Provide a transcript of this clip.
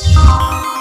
Música